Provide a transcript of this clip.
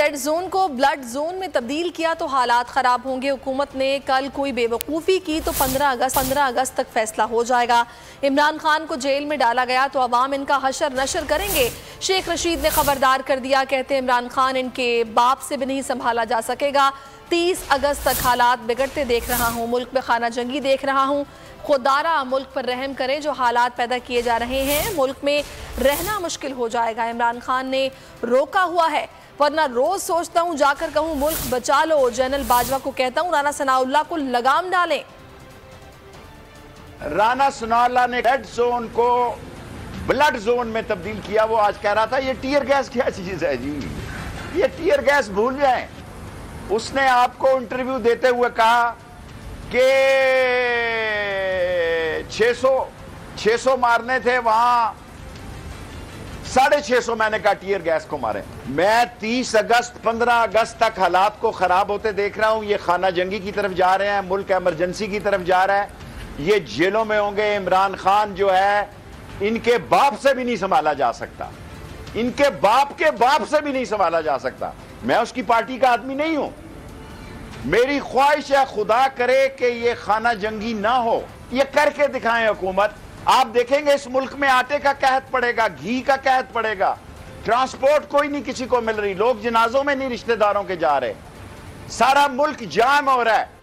Red zone को blood zone में तब्दील किया तो हालात ख़राब होंगे। हुकूमत ने कल कोई बेवकूफ़ी की तो 15 अगस्त 15 अगस्त तक फैसला हो जाएगा। इमरान खान को जेल में डाला गया तो अवाम इनका हशर नशर करेंगे। शेख रशीद ने खबरदार कर दिया, कहते इमरान खान इनके बाप से भी नहीं संभाला जा सकेगा। तीस अगस्त तक हालात बिगड़ते देख रहा हूँ, मुल्क में खाना जंगी देख रहा हूँ। खुदारा मुल्क पर रहम करें जो हालात पैदा किए जा रहे हैं। मुल्क में रहना मुश्किल हो जाएगा। इमरान खान ने रोका हुआ है। वरना रोज सोचता हूँ, जाकर कहूँ, मुल्क बचा लो। जनरल बाजवा को कहता हूँ राना सनाउल्ला को लगाम डालें। राना सनाउल्ला ने रेड जोन को ब्लड जोन में तब्दील किया। वो आज कह रहा था, ये टीयर गैस क्या चीज़ है जी? ये टीयर गैस भूल जाए। उसने आपको इंटरव्यू देते हुए कहा कि 600 600 मारने थे, वहाँ साढ़े छह सौ मैंने कहा टीयर गैस को मारे। मैं 30 अगस्त 15 अगस्त तक हालात को खराब होते देख रहा हूँ। ये खाना जंगी की तरफ़ जा रहे हैं, मुल्क एमरजेंसी की तरफ़ जा रहा है। ये जेलों में होंगे, इमरान खान जो है, इनके बाप से भी नहीं संभाला जा सकता। इनके बाप के बाप से भी नहीं संभाला जा सकता। मैं उसकी पार्टी का आदमी नहीं हूँ। मेरी ख्वाहिश है, खुदा करे कि ये खाना जंगी ना हो। ये करके दिखाएँ हुकूमत। आप देखेंगे इस मुल्क में आटे का कहत पड़ेगा, घी का कहत पड़ेगा। ट्रांसपोर्ट कोई नहीं किसी को मिल रही, लोग जनाजों में नहीं रिश्तेदारों के जा रहे। सारा मुल्क जाम हो रहा है।